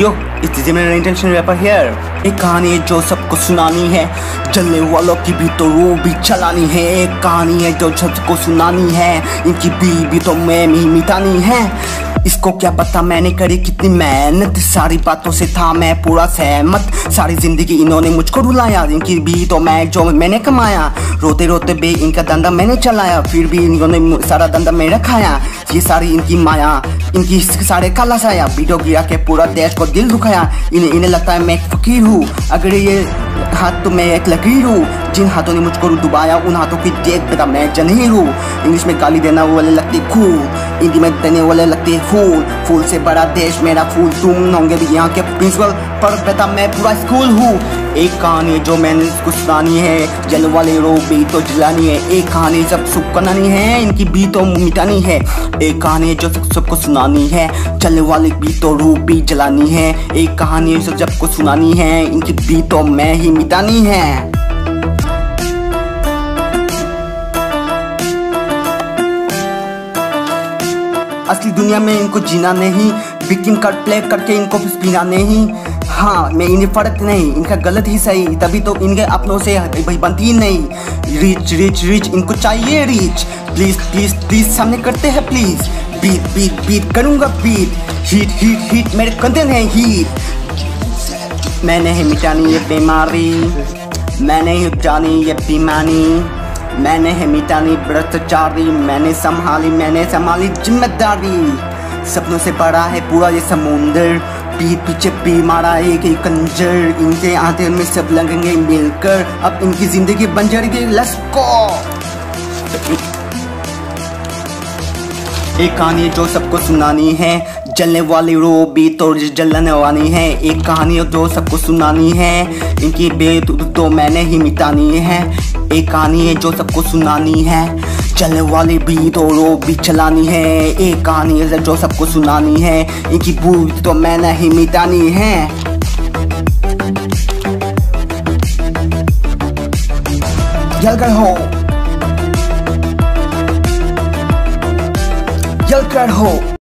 यो इस intention wrapper here एक कहानी है जो सबको सुनानी है। जलने वालों की भी तो रो भी चलानी है। एक कहानी है जो सबको सुनानी है। इनकी भी तो मैं भी मिटानी है। इसको क्या पता मैंने करी कितनी मेहनत। सारी बातों से था मैं पूरा सहमत। सारी ज़िंदगी इन्होंने मुझको रुलाया। इनकी भी तो मैं जो मैंने कमाया। रोते रोते बे इनका धंधा मैंने चलाया। फिर भी इन्होंने सारा धंधा मेरा खाया ये सारी इनकी माया, इनकी सारे काला साया वीडियो गिरा के पूरा देश को दिल दुखाया। इन्हें इन्हें लगता है मैं एक फकीर हूँ। अगर ये हाथ तो मैं एक लकीर हूँ। जिन हाथों ने मुझको डुबाया, उन हाथों की देख बेटा मैं जनीर हूँ। इंग्लिश में गाली देना वाले लगते खूल हिंदी में देने वाले लगते फूल। फूल से बड़ा देश मेरा फूल। तुम होंगे भी यहाँ के प्रिंसिपल पर बेटा मैं पूरा स्कूल हूँ। एक कहानी जो मैंने इसको सुनानी है। जल वाले रो भी तो जलानी है। एक कहानी सब सुख बनानी है, इनकी भी तो मिटानी है। एक कहानी जो सबको सुनानी है। जल वाले भी तो रू भी जलानी है। एक कहानी सब सबको सुनानी है, इनकी भी तो मैं ही मिटानी है। असली दुनिया में इनको जीना नहीं। विक्टिम कार्ड प्ले करके इनको पीना नहीं। हाँ मैं इन्हें फ़र्क नहीं, इनका गलत ही सही। तभी तो इनके अपनों से भाई बनती नहीं। रिच रिच रिच इनको चाहिए रिच प्लीज़ प्लीज़ प्लीज़ सामने करते हैं प्लीज़ बीट बीट बीट करूँगा बीट हीट हीट हीट मेरे कंधे हैं हीट मैंने ही मिटानी ये बीमारी। मैंने ही जानी ये बीमारी मैंने है मिटानी भ्रष्टाचारी मैंने संभाली मैंने संभाली ज़िम्मेदारी। सपनों से बड़ा है पूरा ये समुंदर। पीठ पीछे पी मारा एक एक कंजर। इनके आते में सब लगेंगे मिलकर। अब इनकी ज़िंदगी बन जाएगी लस्को एक कहानी जो सबको सुनानी है। जलने वाली रो भी तो जलने वाली है। एक कहानी जो सबको सुनानी है। इनकी बेत तो मैंने ही मिटानी है। एक कहानी है जो सबको सुनानी है। चलने वाली भी तो रो भी चलानी है। एक कहानी है जो सबको सुनानी है। इनकी भूत तो मैंने ही मिटानी है। जलकर हो। जलकर हो।